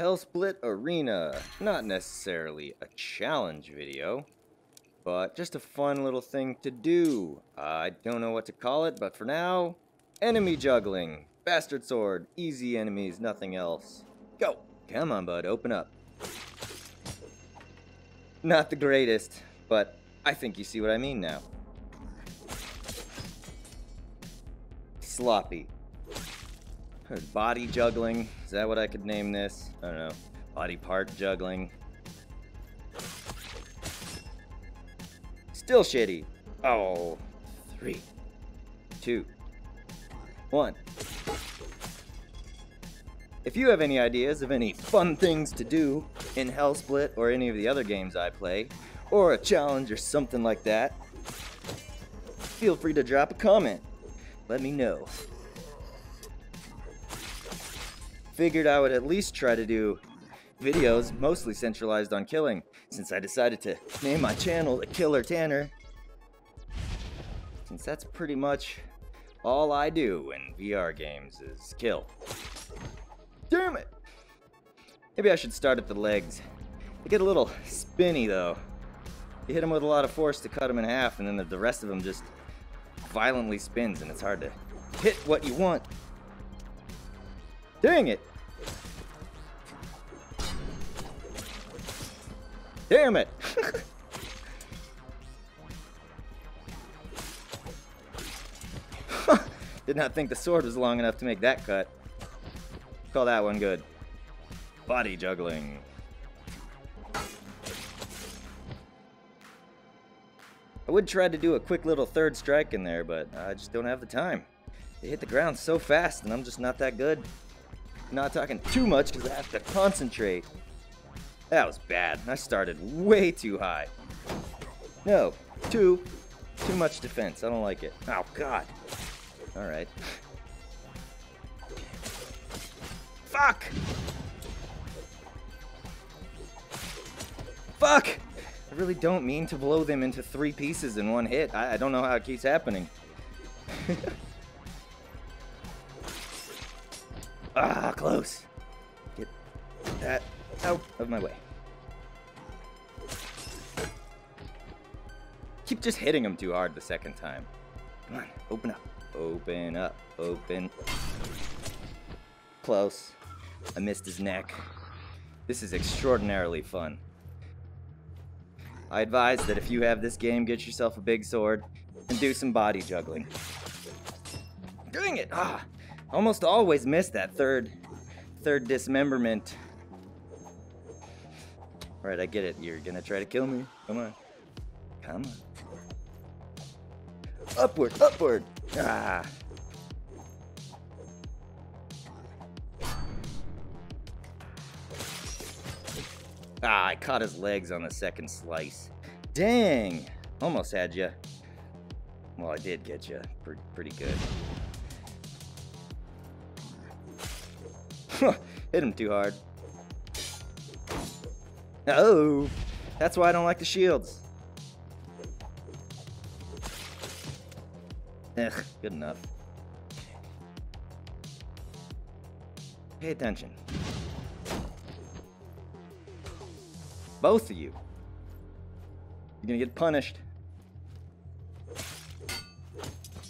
Hellsplit Arena. Not necessarily a challenge video, but just a fun little thing to do. I don't know what to call it, but for now, enemy juggling. Bastard sword, easy enemies, nothing else. Go! Come on, bud, open up. Not the greatest, but I think you see what I mean now. Sloppy. Body juggling. Is that what I could name this? I don't know. Body part juggling. Still shitty. Oh, three, two, one. If you have any ideas of any fun things to do in Hellsplit or any of the other games I play, or a challenge or something like that, feel free to drop a comment. Let me know. Figured I would at least try to do videos mostly centralized on killing, since I decided to name my channel The Killer Tanner. Since that's pretty much all I do in VR games is kill. Damn it! Maybe I should start at the legs. They get a little spinny though. You hit them with a lot of force to cut them in half, and then the, rest of them just violently spins, and it's hard to hit what you want. Dang it! Damn it! Did not think the sword was long enough to make that cut. Call that one good. Body juggling. I would try to do a quick little third strike in there, but I just don't have the time. They hit the ground so fast, and I'm just not that good. not talking too much because I have to concentrate. That was bad. I started way too high. No, too, too much defense. I don't like it. Oh, God. All right. Fuck! Fuck! I really don't mean to blow them into three pieces in one hit. I, I don't know how it keeps happening. ah, close. Get that out of my way. Keep just hitting him too hard the second time. Come on, open up. Open up. Open. Close. I missed his neck. This is extraordinarily fun. I advise that if you have this game, get yourself a big sword and do some body juggling. Doing it! Ah! Almost always miss that third, third dismemberment. Alright, I get it. You're gonna try to kill me. Come on. Come on. Upward, upward! Ah! Ah, I caught his legs on the second slice. Dang! Almost had you. Well, I did get you. Pretty, pretty good. Hit him too hard. Oh! That's why I don't like the shields. Ugh, good enough. Pay attention. Both of you. You're gonna get punished.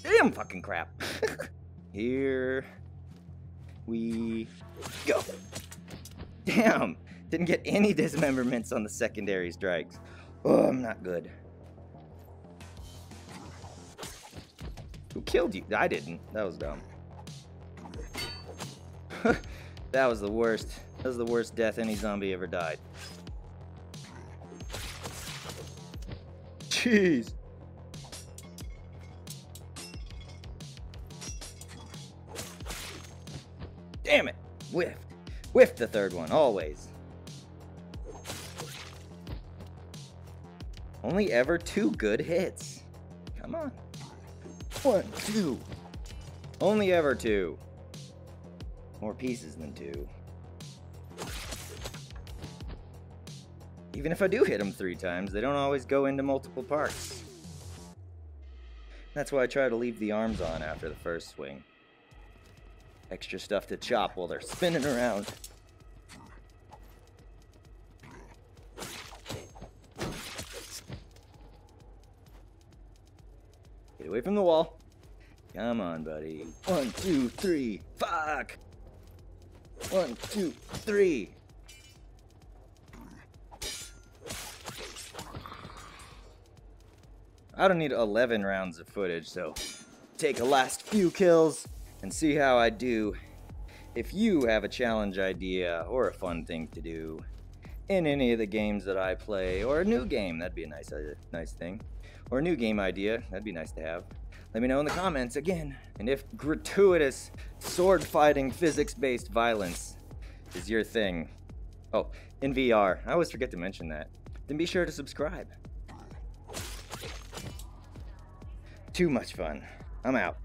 Damn fucking crap. Here we go. Damn! Didn't get any dismemberments on the secondary strikes. Oh, I'm not good. Who killed you? I didn't. That was dumb. that was the worst. That was the worst death any zombie ever died. Jeez. Damn it. Whiffed. Whiffed the third one, always. Only ever two good hits. Come on. One, two. Only ever two. More pieces than two. Even if I do hit them three times, they don't always go into multiple parts. That's why I try to leave the arms on after the first swing. Extra stuff to chop while they're spinning around. Away from the wall. Come on, buddy. One, two, three. Fuck! One, two, three. I don't need 11 rounds of footage, so take a last few kills and see how I do. If you have a challenge idea or a fun thing to do in any of the games that I play, or a new game, that'd be a nice, uh, nice thing, or a new game idea, that'd be nice to have. Let me know in the comments again. And if gratuitous sword fighting physics based violence is your thing, oh, in VR, I always forget to mention that, then be sure to subscribe. Too much fun. I'm out.